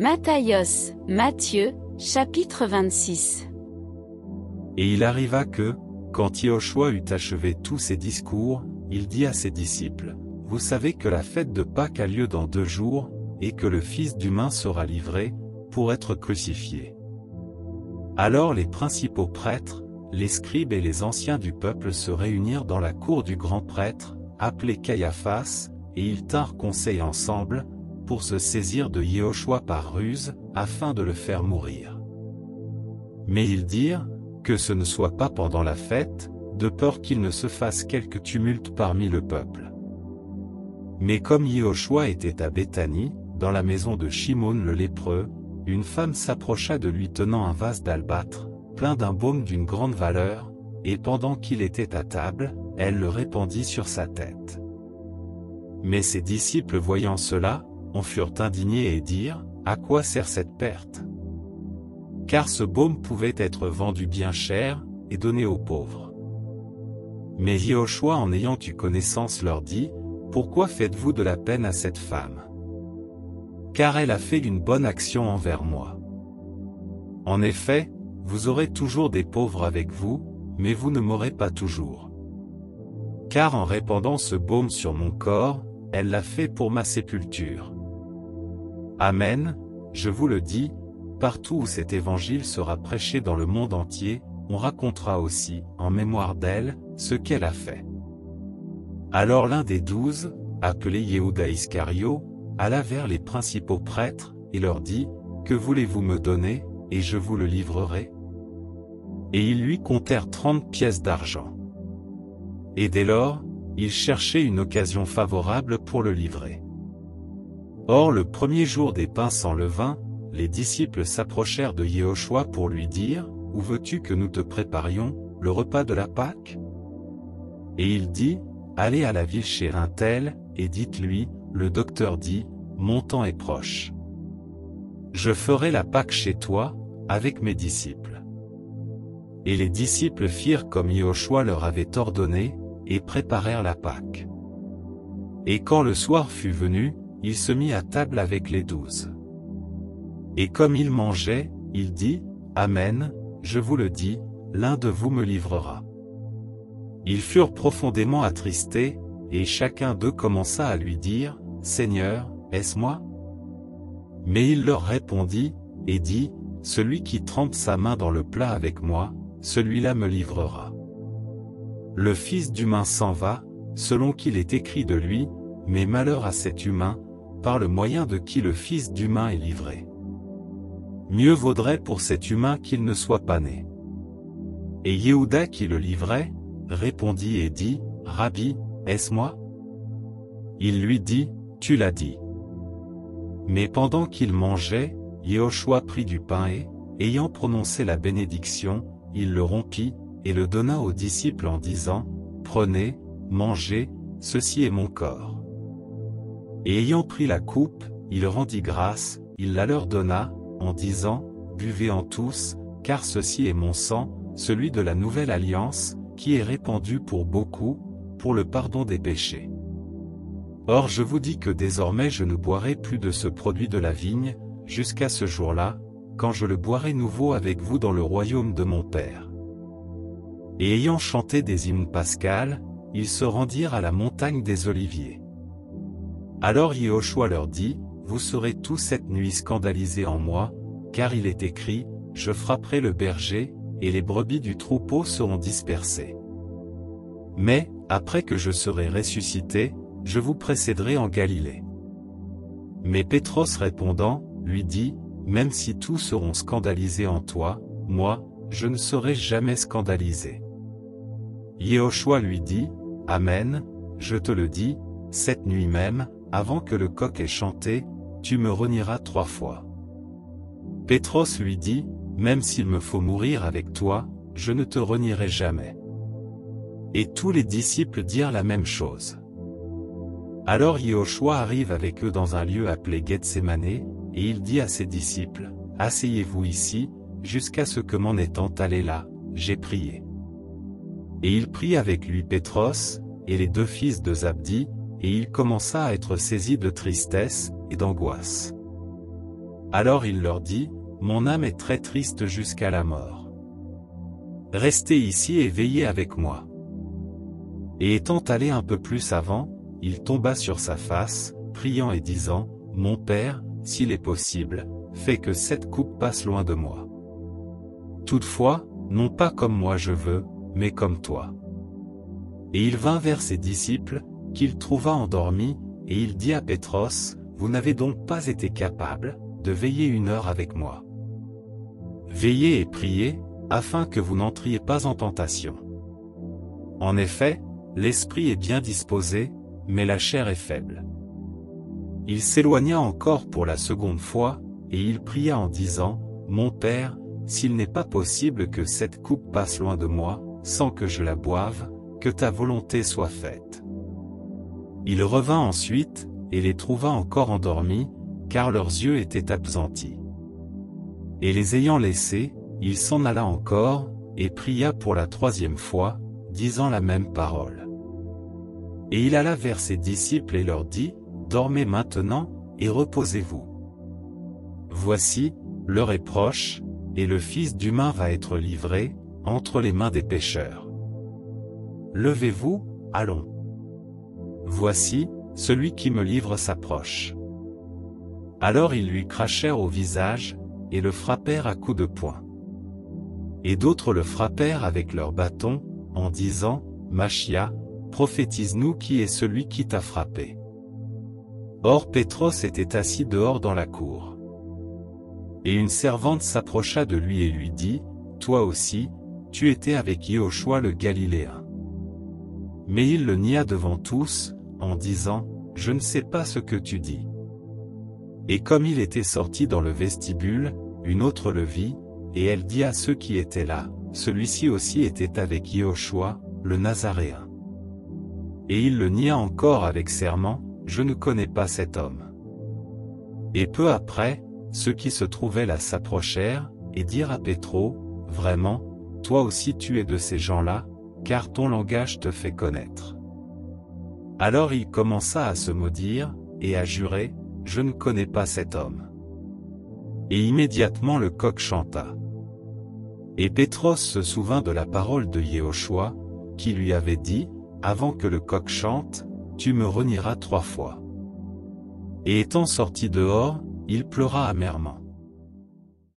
Matthaios, Matthieu, chapitre 26. Et il arriva que, quand Yahushua eut achevé tous ses discours, il dit à ses disciples, Vous savez que la fête de Pâques a lieu dans deux jours, et que le Fils d'humain sera livré, pour être crucifié. Alors les principaux prêtres, les scribes et les anciens du peuple se réunirent dans la cour du grand prêtre, appelé Caiaphas, et ils tinrent conseil ensemble, pour se saisir de Yehoshua par ruse, afin de le faire mourir. Mais ils dirent, que ce ne soit pas pendant la fête, de peur qu'il ne se fasse quelque tumulte parmi le peuple. Mais comme Yehoshua était à Béthanie, dans la maison de Shimon le lépreux, une femme s'approcha de lui tenant un vase d'albâtre, plein d'un baume d'une grande valeur, et pendant qu'il était à table, elle le répandit sur sa tête. Mais ses disciples voyant cela, en furent indignés et dirent, À quoi sert cette perte? Car ce baume pouvait être vendu bien cher, et donné aux pauvres. Mais Yehoshua en ayant eu connaissance leur dit, Pourquoi faites-vous de la peine à cette femme? Car elle a fait une bonne action envers moi. En effet, vous aurez toujours des pauvres avec vous, mais vous ne m'aurez pas toujours. Car en répandant ce baume sur mon corps, elle l'a fait pour ma sépulture. Amen, je vous le dis, partout où cet évangile sera prêché dans le monde entier, on racontera aussi, en mémoire d'elle, ce qu'elle a fait. Alors l'un des douze, appelé Yehuda Iscario, alla vers les principaux prêtres, et leur dit, Que voulez-vous me donner, et je vous le livrerai? Et ils lui comptèrent trente pièces d'argent. Et dès lors, ils cherchaient une occasion favorable pour le livrer. Or le premier jour des pains sans levain, les disciples s'approchèrent de Yehoshua pour lui dire, Où veux-tu que nous te préparions, le repas de la Pâque? Et il dit, Allez à la ville chez un tel, et dites-lui, le docteur dit, Mon temps est proche. Je ferai la Pâque chez toi, avec mes disciples. Et les disciples firent comme Yehoshua leur avait ordonné, et préparèrent la Pâque. Et quand le soir fut venu, il se mit à table avec les douze. Et comme il mangeait, il dit, Amen, je vous le dis, l'un de vous me livrera. Ils furent profondément attristés, et chacun d'eux commença à lui dire, Seigneur, est-ce moi? Mais il leur répondit, et dit, Celui qui trempe sa main dans le plat avec moi, celui-là me livrera. Le Fils d'humain s'en va, selon qu'il est écrit de lui, mais malheur à cet humain, par le moyen de qui le Fils d'humain est livré. Mieux vaudrait pour cet humain qu'il ne soit pas né. Et Yehuda qui le livrait, répondit et dit, Rabbi, est-ce moi? Il lui dit, Tu l'as dit. Mais pendant qu'il mangeait, Yehoshua prit du pain et, ayant prononcé la bénédiction, il le rompit, et le donna aux disciples en disant, Prenez, mangez, ceci est mon corps. Et ayant pris la coupe, il rendit grâce, il la leur donna, en disant, Buvez-en tous, car ceci est mon sang, celui de la nouvelle alliance, qui est répandu pour beaucoup, pour le pardon des péchés. Or je vous dis que désormais je ne boirai plus de ce produit de la vigne, jusqu'à ce jour-là, quand je le boirai nouveau avec vous dans le royaume de mon Père. Et ayant chanté des hymnes pascales, ils se rendirent à la montagne des Oliviers. Alors Yehoshua leur dit, Vous serez tous cette nuit scandalisés en moi, car il est écrit, Je frapperai le berger, et les brebis du troupeau seront dispersées. Mais, après que je serai ressuscité, je vous précéderai en Galilée. Mais Pétros répondant, lui dit, Même si tous seront scandalisés en toi, moi, je ne serai jamais scandalisé. Yehoshua lui dit, Amen, je te le dis, cette nuit même, avant que le coq ait chanté, tu me renieras trois fois. Pétros lui dit, Même s'il me faut mourir avec toi, je ne te renierai jamais. Et tous les disciples dirent la même chose. Alors Yehoshua arrive avec eux dans un lieu appelé Gethsemane, et il dit à ses disciples, Asseyez-vous ici, jusqu'à ce que m'en étant allé là, j'ai prié. Et il prit avec lui Pétros, et les deux fils de Zabdi, et il commença à être saisi de tristesse et d'angoisse. Alors il leur dit, Mon âme est très triste jusqu'à la mort. Restez ici et veillez avec moi. Et étant allé un peu plus avant, il tomba sur sa face, priant et disant, Mon Père, s'il est possible, fais que cette coupe passe loin de moi. Toutefois, non pas comme moi je veux, mais comme toi. Et il vint vers ses disciples, qu'il trouva endormis, et il dit à Pétros, Vous n'avez donc pas été capable, de veiller une heure avec moi. Veillez et priez, afin que vous n'entriez pas en tentation. En effet, l'esprit est bien disposé, mais la chair est faible. Il s'éloigna encore pour la seconde fois, et il pria en disant, Mon Père, s'il n'est pas possible que cette coupe passe loin de moi, sans que je la boive, que ta volonté soit faite. Il revint ensuite, et les trouva encore endormis, car leurs yeux étaient absentis. Et les ayant laissés, il s'en alla encore, et pria pour la troisième fois, disant la même parole. Et il alla vers ses disciples et leur dit, Dormez maintenant, et reposez-vous. Voici, l'heure est proche, et le Fils d'humain va être livré, entre les mains des pécheurs. Levez-vous, allons. Voici, celui qui me livre s'approche. Alors ils lui crachèrent au visage, et le frappèrent à coups de poing. Et d'autres le frappèrent avec leurs bâtons, en disant, Machia, prophétise-nous qui est celui qui t'a frappé. Or Pétros était assis dehors dans la cour. Et une servante s'approcha de lui et lui dit, Toi aussi, tu étais avec Yéhoshua le Galiléen. Mais il le nia devant tous, en disant, Je ne sais pas ce que tu dis. Et comme il était sorti dans le vestibule, une autre le vit, et elle dit à ceux qui étaient là, celui-ci aussi était avec Yéhoshua, le Nazaréen. Et il le nia encore avec serment, je ne connais pas cet homme. Et peu après, ceux qui se trouvaient là s'approchèrent, et dirent à Pétro, Vraiment, toi aussi tu es de ces gens-là, car ton langage te fait connaître. Alors il commença à se maudire, et à jurer, Je ne connais pas cet homme. Et immédiatement le coq chanta. Et Pétros se souvint de la parole de Yéhoshua, qui lui avait dit, Avant que le coq chante, tu me renieras trois fois. Et étant sorti dehors, il pleura amèrement.